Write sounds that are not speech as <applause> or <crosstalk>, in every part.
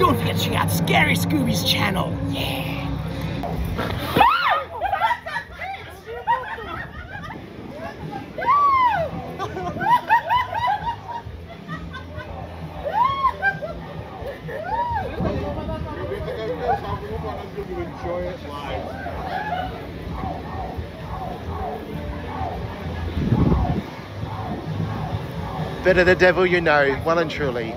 Don't forget to check out Scary Scooby's channel. Yeah. enjoy it live. Better the devil you know, well and truly.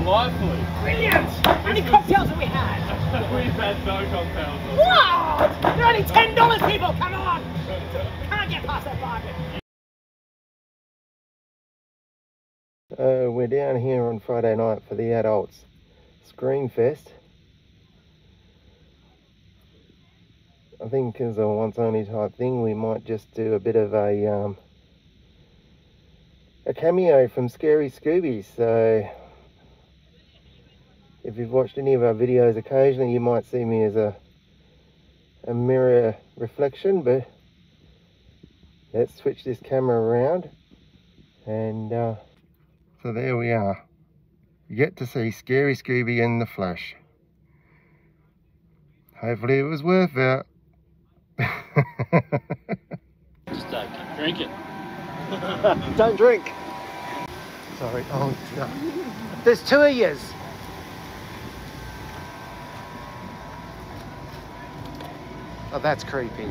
Delightfully. Brilliant! How many cocktails have we had? <laughs> We've had no cocktails. What? They're only ten dollars, people. Come on! Can't get past that bargain. Uh, we're down here on Friday night for the adults Screamfest. I think as a once only type thing, we might just do a bit of a um, a cameo from Scary Scooby. So if you've watched any of our videos occasionally, you might see me as a a mirror reflection, but let's switch this camera around and uh, so there we are. You get to see Scary Scooby in the flesh. Hopefully it was worth it. <laughs> Just uh, keep drinking. Don't drink. Sorry. Oh, no. There's two of yous. Oh, that's creepy.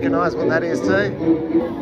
Does everybody recognise what that is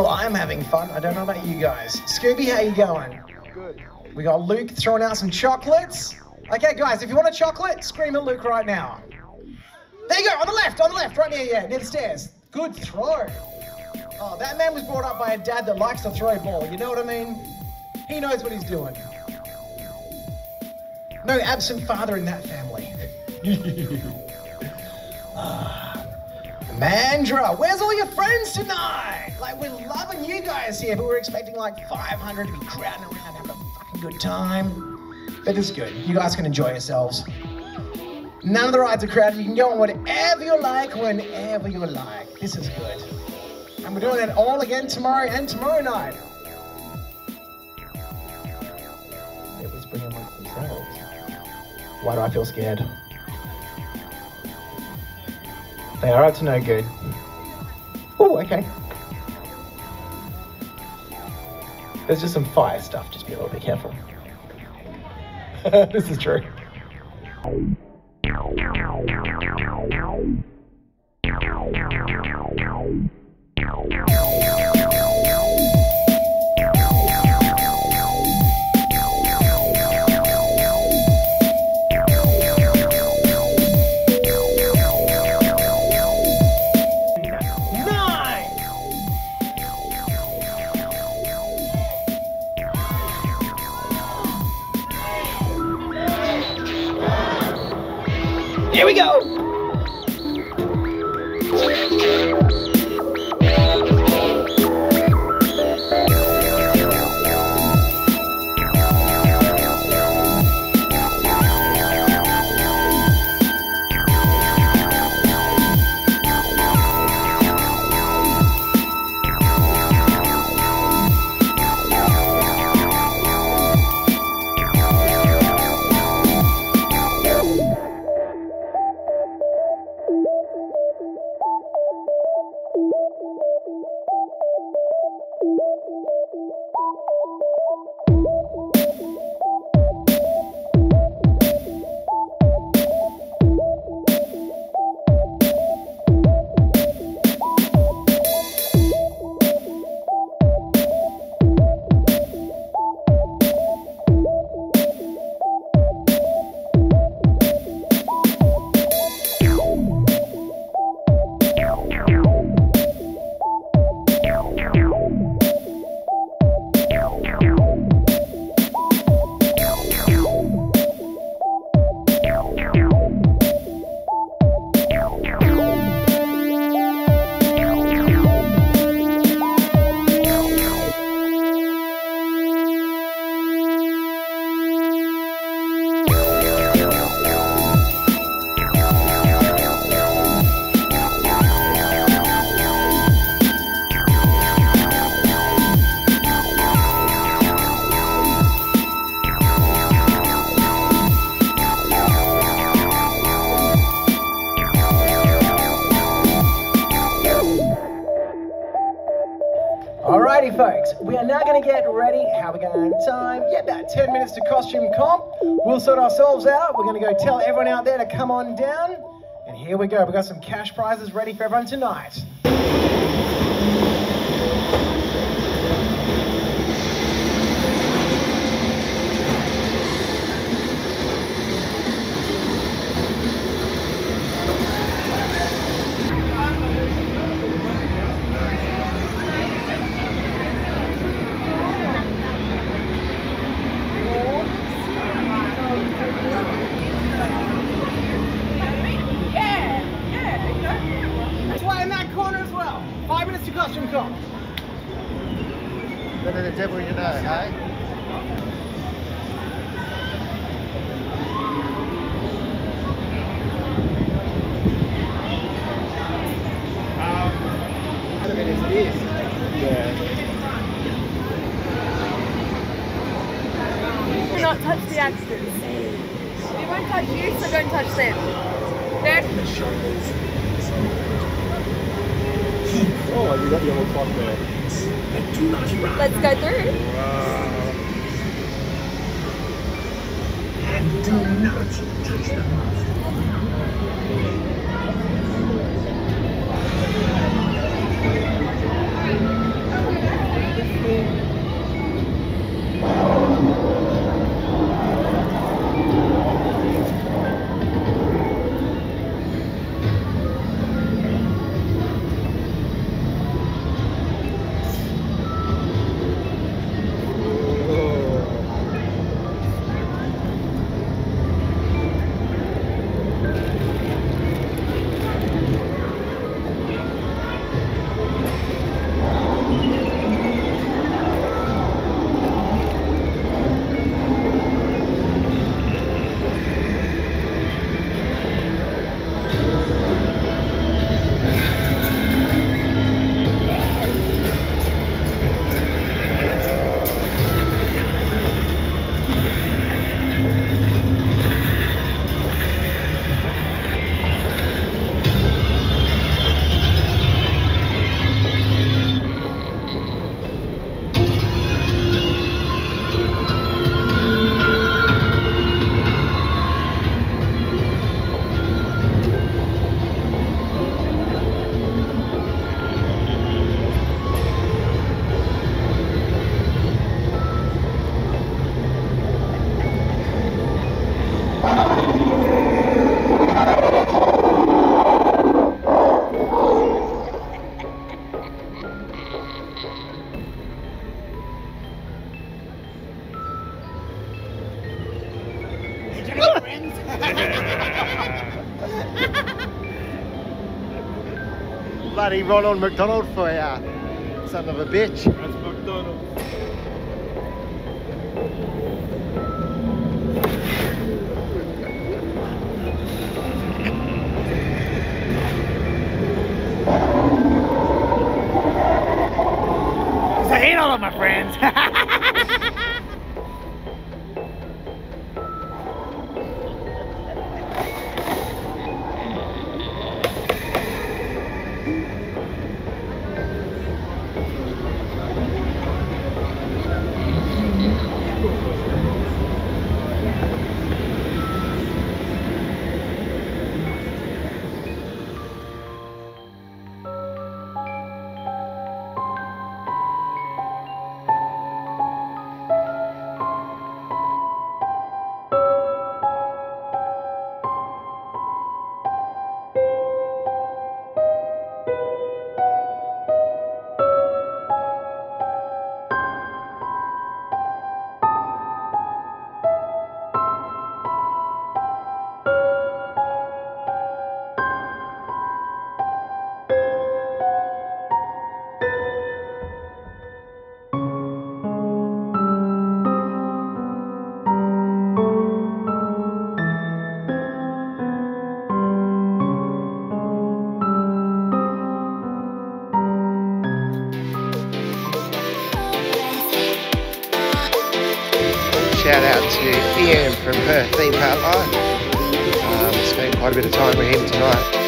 Well, I'm having fun. I don't know about you guys. Scooby, how you going? Good. We got Luke throwing out some chocolates. Okay, guys, if you want a chocolate, scream at Luke right now. There you go, on the left, on the left, right near you, near the stairs. Good throw. Oh, that man was brought up by a dad that likes to throw ball. You know what I mean? He knows what he's doing. No absent father in that family. <laughs> Ah, Mandurah, where's all your friends tonight? Like, we're loving you guys here, but we're expecting like 500 to be crowding around, having a fucking good time. But it's good. You guys can enjoy yourselves. None of the rides are crowded. You can go on whatever you like, whenever you like. This is good. And we're doing it all again tomorrow and tomorrow night. They're whispering amongst themselves. Why do I feel scared? They are up to no good. Oh, okay. There's just some fire stuff. Just be a little bit careful. <laughs> this is true. Folks, we are now going to get ready. How are we going to time? Yeah, about 10 minutes to costume comp. We'll sort ourselves out. We're going to go tell everyone out there to come on down. And here we go. We've got some cash prizes ready for everyone tonight. It's right in that corner as well. Five minutes to costume comp. Better the devil you know, hey? みんながちっちゃい。Bloody on McDonald for ya, son of a bitch. That's McDonald's. Say hello, my friends. <laughs> Shout out to Ian from Perth Theme Park Live. Um, spent quite a bit of time with him tonight.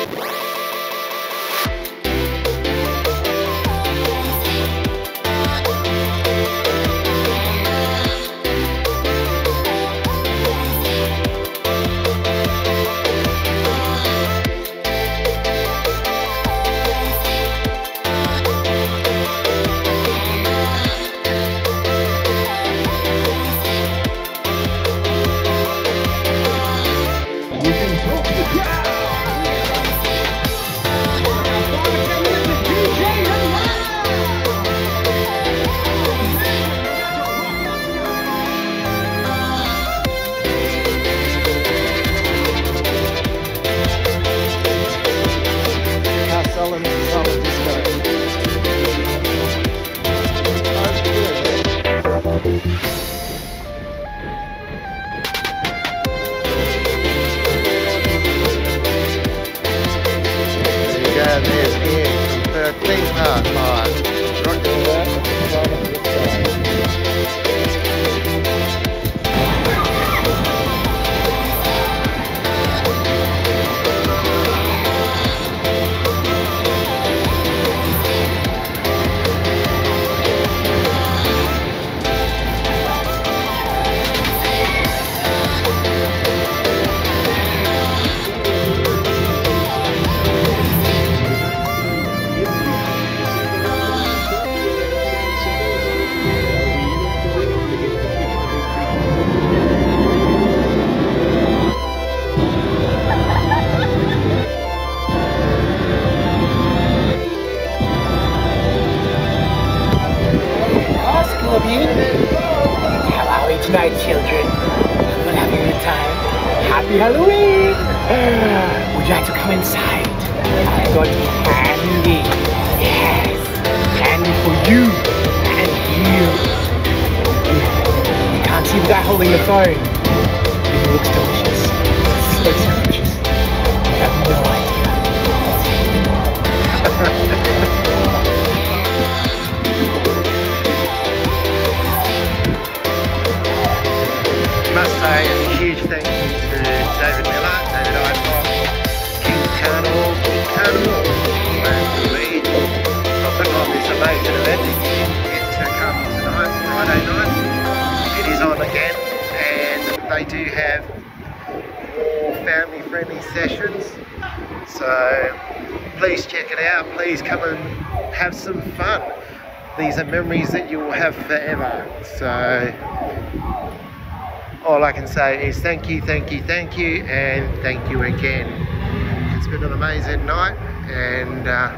Children? Everyone having a good time? Happy Halloween! <sighs> Would you like to come inside? I've got candy. Yes, candy for you and you. You can't see the guy holding the phone. It looks delicious. So scrumptious. You have no idea. <laughs> thank you to David Miller, David and on this amazing event. To come tonight, Friday night. It is on again, and they do have more family-friendly sessions. So please check it out. Please come and have some fun. These are memories that you will have forever. So all I can say is thank you, thank you, thank you, and thank you again. It's been an amazing night, and uh,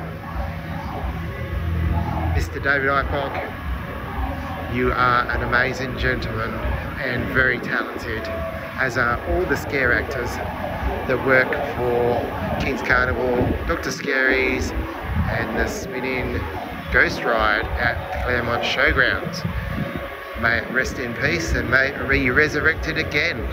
Mr. David Ipock, you are an amazing gentleman and very talented, as are all the scare actors that work for King's Carnival, Dr. Scaries, and the spinning ghost ride at the Claremont Showgrounds. May it rest in peace and may it be resurrected again.